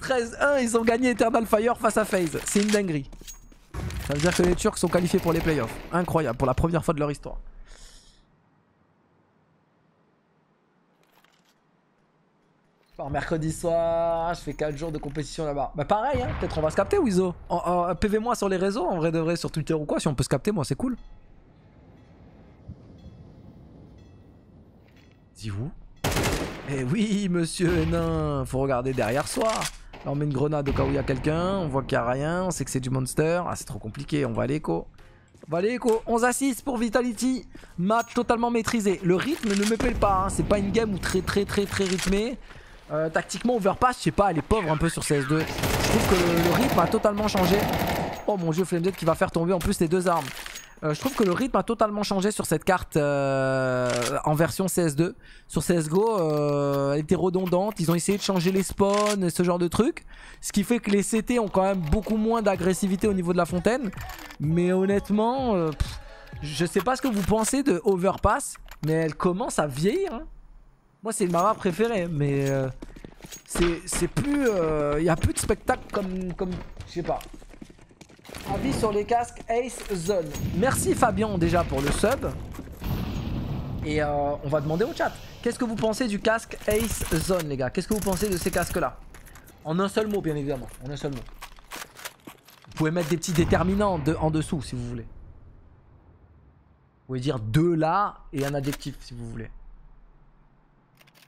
Speaker 1: 13-1, <laughs> ils ont gagné Eternal Fire face à FaZe. C'est une dinguerie. Ça veut dire que les Turcs sont qualifiés pour les playoffs. Incroyable, pour la première fois de leur histoire. Mercredi soir, je fais 4 jours de compétition là-bas. Bah pareil, hein, peut-être on va se capter, Wizo. PV moi sur les réseaux, en vrai de vrai, sur Twitter ou quoi, si on peut se capter, moi c'est cool. Dis-vous Eh oui, monsieur Hénin, faut regarder derrière soi. Là, on met une grenade au cas où il y a quelqu'un. On voit qu'il n'y a rien. On sait que c'est du monster. Ah, c'est trop compliqué. On va à l'écho. On va à l'écho. 11 à 6 pour Vitality. Match totalement maîtrisé. Le rythme ne me plaît pas. Hein. C'est pas une game où très très très très rythmé. Euh, tactiquement, Overpass, je sais pas, elle est pauvre un peu sur CS2. Je trouve que le, rythme a totalement changé. Oh mon dieu, FlameZ qui va faire tomber en plus les deux armes. Euh, je trouve que le rythme a totalement changé sur cette carte euh, en version CS2. Sur CSGO, euh, elle était redondante. Ils ont essayé de changer les spawns et ce genre de trucs. Ce qui fait que les CT ont quand même beaucoup moins d'agressivité au niveau de la fontaine. Mais honnêtement, je sais pas ce que vous pensez de Overpass. Mais elle commence à vieillir. Hein. Moi, c'est ma préférée. Mais c'est plus... Il y a plus de spectacle comme... comme je sais pas. Avis sur les casques Ace Zone. Merci Fabien déjà pour le sub. Et euh, on va demander au chat. Qu'est-ce que vous pensez du casque Ace Zone les gars? Qu'est-ce que vous pensez de ces casques là En un seul mot bien évidemment. En un seul mot. Vous pouvez mettre des petits déterminants en dessous si vous voulez. Vous pouvez dire deux là et un adjectif si vous voulez.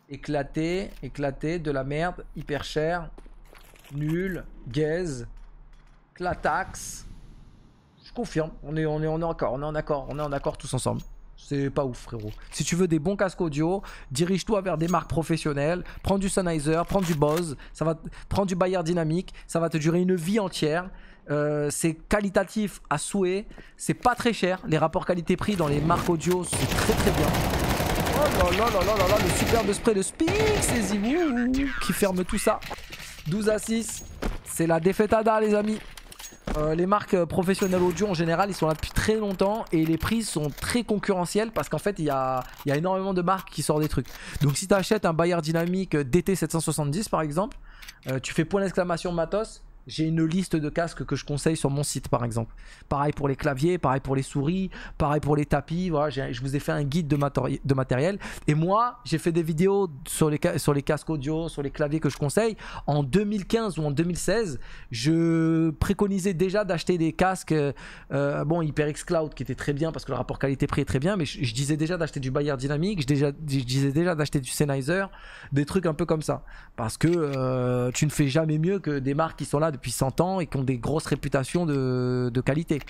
Speaker 1: Éclaté, éclaté, de la merde, hyper cher, nul, gaze, la taxe. Je confirme, on est, on est, on est encore, on est en accord, on est en accord tous ensemble. C'est pas ouf frérot. Si tu veux des bons casques audio, dirige-toi vers des marques professionnelles, prends du Sennheiser, prends du Bose, ça va prends du Bayer Dynamic, ça va te durer une vie entière. Euh, c'est qualitatif à souhait, c'est pas très cher. Les rapports qualité-prix dans les marques audio, c'est très très bien. Oh là là là là là le superbe spray de Spix et qui ferme tout ça. 12 à 6, c'est la défaite à les amis. Euh, les marques euh, professionnelles audio en général ils sont là depuis très longtemps et les prix sont très concurrentiels parce qu'en fait il y a, énormément de marques qui sortent des trucs. Donc si tu achètes un Bayer Dynamique DT770 par exemple, euh, tu fais point d'exclamation matos, j'ai une liste de casques que je conseille sur mon site par exemple. Pareil pour les claviers, pareil pour les souris, pareil pour les tapis. Voilà, je vous ai fait un guide de, matériel. Et moi, j'ai fait des vidéos sur les, casques audio, sur les claviers que je conseille. En 2015 ou en 2016, je préconisais déjà d'acheter des casques, euh, bon, HyperX Cloud qui était très bien parce que le rapport qualité-prix est très bien, mais je, disais déjà d'acheter du Bayer Dynamic, je, disais déjà d'acheter du Sennheiser, des trucs un peu comme ça. Parce que euh, tu ne fais jamais mieux que des marques qui sont là 100 ans et qui ont des grosses réputations de, qualité.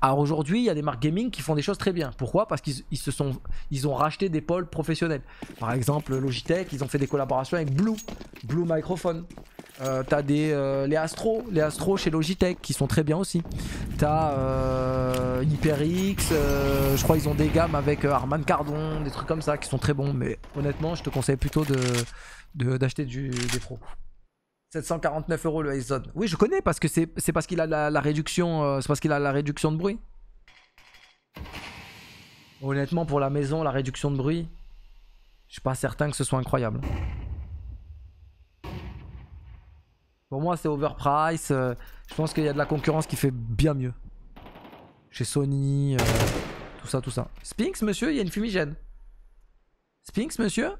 Speaker 1: Alors aujourd'hui, il y a des marques gaming qui font des choses très bien. Pourquoi? Parce qu'ils se sont, ils ont racheté des pôles professionnels. Par exemple, Logitech, ils ont fait des collaborations avec Blue, Blue Microphone. Euh, t'as des euh, les Astro, les Astro chez Logitech qui sont très bien aussi. T'as euh, HyperX, je crois ils ont des gammes avec Arman Cardon, des trucs comme ça qui sont très bons. Mais honnêtement, je te conseille plutôt de d'acheter du des pros. 749 euros le Zone. Oui, je connais parce que c'est parce qu'il a la, réduction, euh, c'est parce qu'il a la réduction de bruit. Honnêtement, pour la maison, la réduction de bruit, je suis pas certain que ce soit incroyable. Pour moi, c'est overprice. Euh, je pense qu'il y a de la concurrence qui fait bien mieux. Chez Sony, euh, tout ça, tout ça. Spinks, monsieur, il y a une fumigène. Spinks, monsieur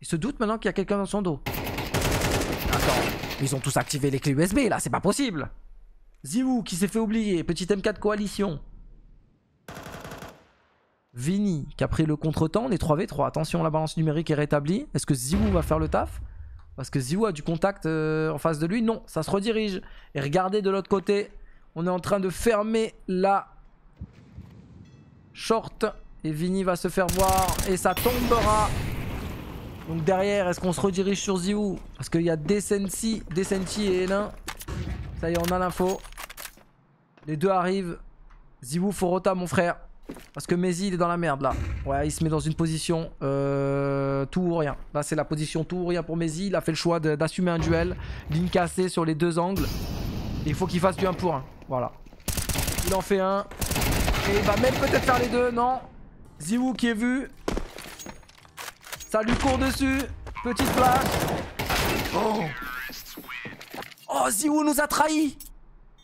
Speaker 1: Il se doute maintenant qu'il y a quelqu'un dans son dos. Attends, ils ont tous activé les clés USB là, c'est pas possible. Ziwoo qui s'est fait oublier, petit M4 coalition. Vini qui a pris le contre-temps, les 3v3. Attention, la balance numérique est rétablie. Est-ce que Ziwoo va faire le taf? Parce que Ziwoo a du contact euh, en face de lui? Non, ça se redirige. Et regardez de l'autre côté, on est en train de fermer la short. Et Vini va se faire voir. Et ça tombera. Donc derrière, est-ce qu'on se redirige sur Ziou? Parce qu'il y a Descensi, Descenti et Hénin. Ça y est, on a l'info. Les deux arrivent. Ziou, faut rota mon frère. Parce que Mezi il est dans la merde là. Ouais, il se met dans une position euh, tout ou rien. Là, c'est la position tout ou rien pour Mezi. Il a fait le choix d'assumer un duel. Ligne cassée sur les deux angles. Et il faut qu'il fasse du 1 pour 1. Voilà. Il en fait un. Et il va même peut-être faire les deux. Non? Ziwoo qui est vu. Ça lui court dessus. Petite flash. Oh. Oh, nous a trahis.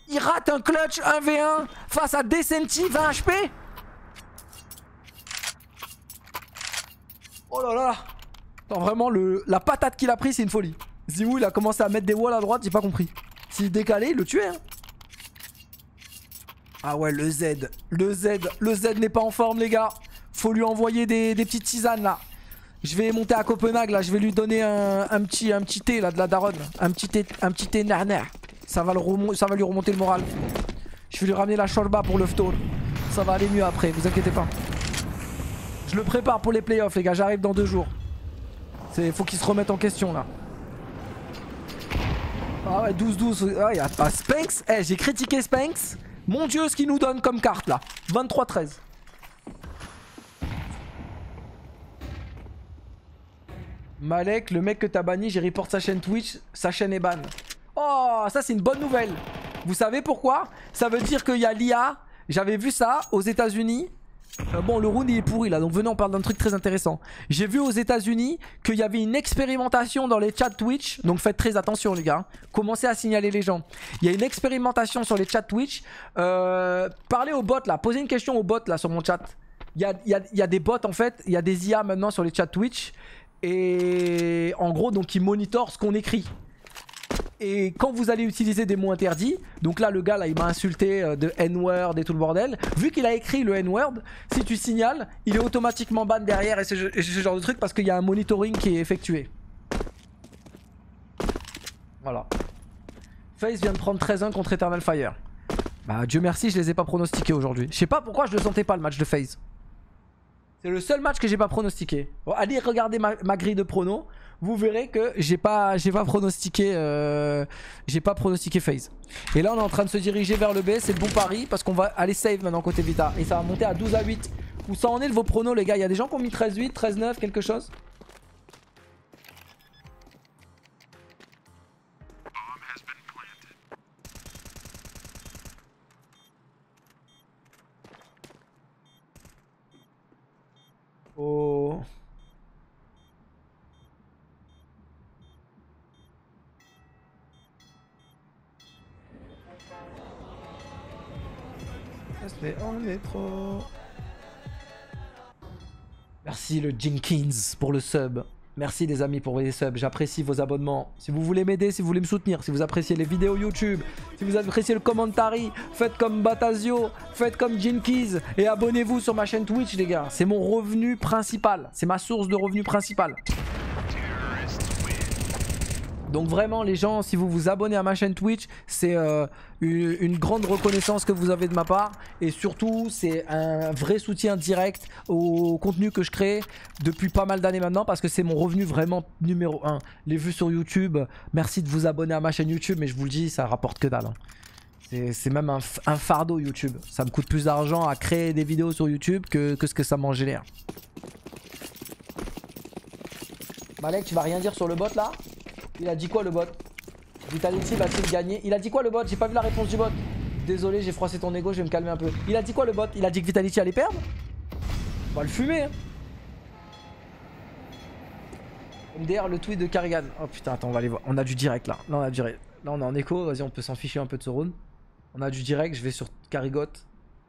Speaker 1: Il rate un clutch 1v1 face à Descenti 20 HP. Oh là là Non vraiment le, la patate qu'il a pris c'est une folie. Ziwoo il a commencé à mettre des walls à droite j'ai pas compris. S'il décalait il le tuait hein. Ah ouais le Z. Le Z. Le Z n'est pas en forme les gars. Faut lui envoyer des, petites tisanes là. Je vais monter à Copenhague là. Je vais lui donner un, petit, un petit thé là de la daronne. Un petit thé, un petit thé Ça va, le ça va lui remonter le moral. Je vais lui ramener la shorba pour le tour. Ça va aller mieux après, vous inquiétez pas. Je le prépare pour les playoffs les gars, j'arrive dans deux jours. Faut qu'il se remette en question là. Ah ouais, 12-12. Ah, y a... Ah, Spanx. Eh, j'ai critiqué Spanx. Mon dieu, ce qu'il nous donne comme carte là. 23-13. Malek, le mec que t'as banni, j'ai report sa chaîne Twitch, sa chaîne est ban. Oh, ça c'est une bonne nouvelle. Vous savez pourquoi? Ça veut dire qu'il y a l'IA. J'avais vu ça aux États-Unis. Euh, bon, le round il est pourri là, donc venez on parle d'un truc très intéressant. J'ai vu aux États-Unis qu'il y avait une expérimentation dans les chats Twitch, donc faites très attention les gars. Commencez à signaler les gens. Il y a une expérimentation sur les chats Twitch. Euh, parlez aux bots là, posez une question aux bots là sur mon chat. Il y a, y a, des bots en fait, il y a des IA maintenant sur les chats Twitch. Et en gros, donc ils monitorent ce qu'on écrit. Et quand vous allez utiliser des mots interdits, donc là le gars il m'a insulté euh, de N-word et tout le bordel. Vu qu'il a écrit le N-word, si tu signales, il est automatiquement ban derrière et ce, genre de truc parce qu'il y a un monitoring qui est effectué. Voilà. FaZe vient de prendre 13-1 contre Eternal Fire. Bah Dieu merci je les ai pas pronostiqués aujourd'hui. Je sais pas pourquoi je le sentais pas le match de FaZe. C'est le seul match que j'ai pas pronostiqué. allez regarder ma, grille de pronos vous verrez que j'ai pas pas pronostiqué euh, j'ai pas pronostiqué phase. Et là on est en train de se diriger vers le B, c'est le bon pari parce qu'on va aller save maintenant côté Vita et ça va monter à 12 à 8. Où ça en est de vos pronos les gars? Il y a des gens qui ont mis 13-8, 13-9, quelque chose? Merci le Jenkins pour le sub. Merci les amis pour les subs, j'apprécie vos abonnements. Si vous voulez m'aider, si vous voulez me soutenir, si vous appréciez les vidéos YouTube, si vous appréciez le commentary, faites comme Batazio, faites comme Jenkins et abonnez-vous sur ma chaîne Twitch les gars. C'est mon revenu principal, c'est ma source de revenu principal. Donc vraiment les gens, si vous vous abonnez à ma chaîne Twitch, c'est euh, une, grande reconnaissance que vous avez de ma part. Et surtout, c'est un vrai soutien direct au contenu que je crée depuis pas mal d'années maintenant. Parce que c'est mon revenu vraiment numéro 1. Les vues sur YouTube, merci de vous abonner à ma chaîne YouTube. Mais je vous le dis, ça rapporte que dalle. Hein. C'est même un, fardeau YouTube. Ça me coûte plus d'argent à créer des vidéos sur YouTube que, ce que ça m'en génère. Malek, tu vas rien dire sur le bot là? Il a dit quoi le bot? Vitality va-t-il gagner? Il a dit quoi le bot? J'ai pas vu la réponse du bot. Désolé, j'ai froissé ton ego, je vais me calmer un peu. Il a dit quoi le bot? Il a dit que Vitality allait perdre? On va le fumer. Hein. MDR, le tweet de Carrigan. Oh putain, attends, on va aller voir. On a du direct là. Là, on a du Là, on est en écho. Vas-y, on peut s'en ficher un peu de ce round. On a du direct. Je vais sur Carigot.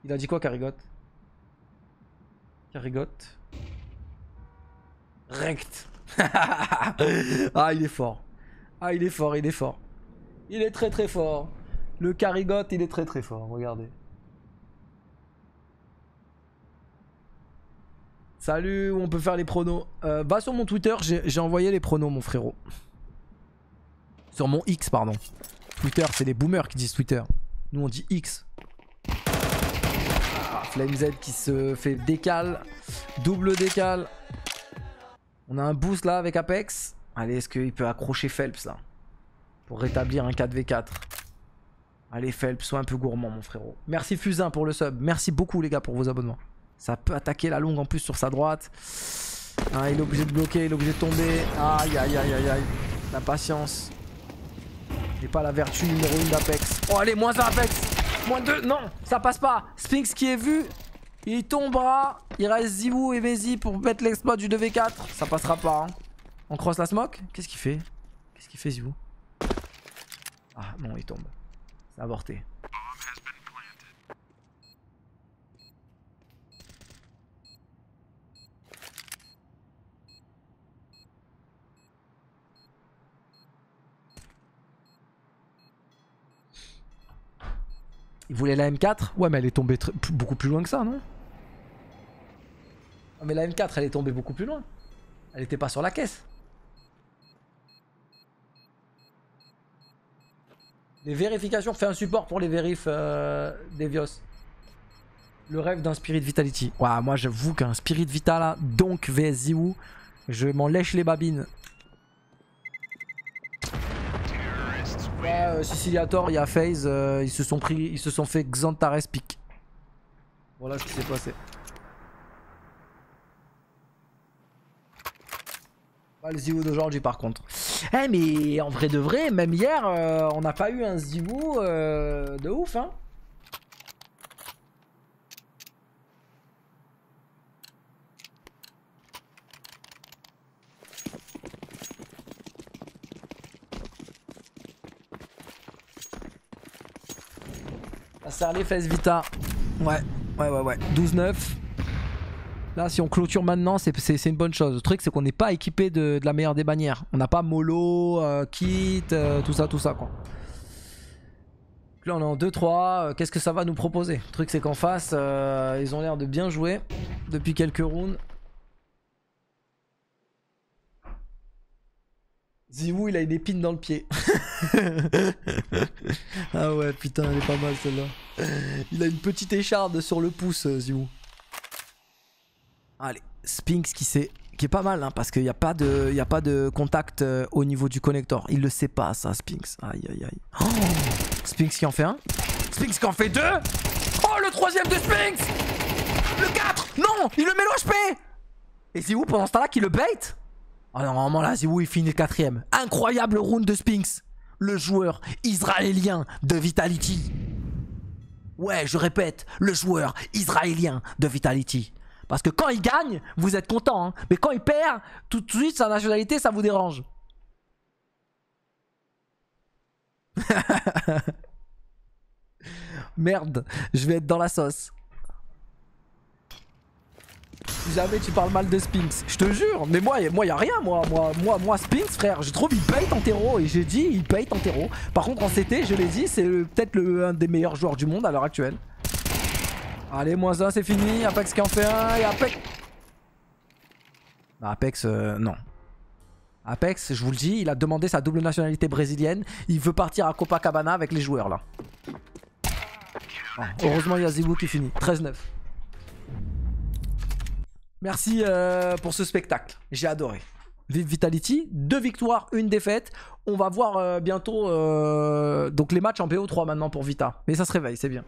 Speaker 1: Il a dit quoi, Carigot Carigot. Rect. <laughs> ah, il est fort. Ah, il est fort, il est fort. Il est très très fort. Le Carigot, il est très très fort, regardez. Salut, on peut faire les pronos. Euh, va sur mon Twitter, j'ai envoyé les pronos, mon frérot. Sur mon X, pardon. Twitter, c'est les boomers qui disent Twitter. Nous, on dit X. Flame Z qui se fait décal. Double décal. On a un boost là avec Apex. Allez, est-ce qu'il peut accrocher Phelps là Pour rétablir un 4v4. Allez Phelps, sois un peu gourmand mon frérot. Merci Fusain pour le sub. Merci beaucoup les gars pour vos abonnements. Ça peut attaquer la longue en plus sur sa droite. Ah, il est obligé de bloquer, il est obligé de tomber. Aïe aïe aïe aïe aïe. La patience. N'est pas la vertu numéro 1 d'Apex. Oh allez, moins 1 Apex Moins 2, non, ça passe pas. Sphinx qui est vu, il tombera. Il reste Ziwu et Vezi pour mettre l'exploit du 2v4. Ça passera pas. Hein. On crosse la smoke? Qu'est-ce qu'il fait? Qu'est-ce qu'il fait Ziwu Ah non, il tombe. C'est avorté. Il voulait la M4 Ouais, mais elle est tombée beaucoup plus loin que ça, non? Ah, Mais la M4, elle est tombée beaucoup plus loin. Elle était pas sur la caisse. Les vérifications, fais un support pour les vérifs euh, d'Evios. Le rêve d'un Spirit Vitality. Ouais, moi j'avoue qu'un Spirit Vital, donc VS Ziwu, je m'en lèche les babines. Euh, Siciliator, il y a FaZe, euh, ils se sont pris, ils se sont fait Xantares pick. Voilà ce qui s'est passé. Le Ziwu d'aujourd'hui par contre. Eh mais en vrai de vrai, même hier, euh, on n'a pas eu un Ziwu de ouf hein. Ça les fesses Vita. Ouais, ouais, ouais, ouais. 12-9. Là, si on clôture maintenant, c'est une bonne chose. Le truc, c'est qu'on n'est pas équipé de, la meilleure des bannières. On n'a pas mollo, euh, kit, euh, tout ça, tout ça, quoi. Là, on est en 2-3. Euh, qu'est-ce que ça va nous proposer? Le truc, c'est qu'en face, ils ont l'air de bien jouer depuis quelques rounds. Ziwu il a une épine dans le pied. <laughs> ah ouais putain elle est pas mal celle-là. Il a une petite écharde sur le pouce Ziwu. Allez, Spinks qui sait qui est pas mal hein, parce qu'il n'y a, pas de, a pas de contact euh, au niveau du connecteur. Il le sait pas ça Spinks. Aïe aïe aïe. Oh qui en fait un. Spinks qui en fait deux. Oh le troisième de Spinks Le 4 Non Il le met l'OHP Et Ziwu pendant ce temps-là qui le bait ah normalement là, Ziwu il finit quatrième. Incroyable round de Spinks. Le joueur israélien de Vitality. Ouais, je répète, le joueur israélien de Vitality. Parce que quand il gagne, vous êtes content. Hein. Mais quand il perd, tout de suite, sa nationalité, ça vous dérange. <laughs> Merde, je vais être dans la sauce. Jamais tu parles mal de Spinks, je te jure. Mais moi, moi y a rien, moi, moi, moi, moi, Spinks, frère. Je trouve il paye en terreau et j'ai dit il paye en. Par contre, en CT, je l'ai dit, c'est peut-être un des meilleurs joueurs du monde à l'heure actuelle. Allez, moins 1, c'est fini. Apex qui en fait un Apex. Bah, Apex, euh, non. Apex, je vous le dis, il a demandé sa double nationalité brésilienne. Il veut partir à Copacabana avec les joueurs là. Heureusement, il y a Zibou qui finit. 13-9. Merci euh, pour ce spectacle. J'ai adoré. Vive Vitality, deux victoires, une défaite. On va voir euh, bientôt donc les matchs en BO3 maintenant pour Vita. Mais ça se réveille, c'est bien.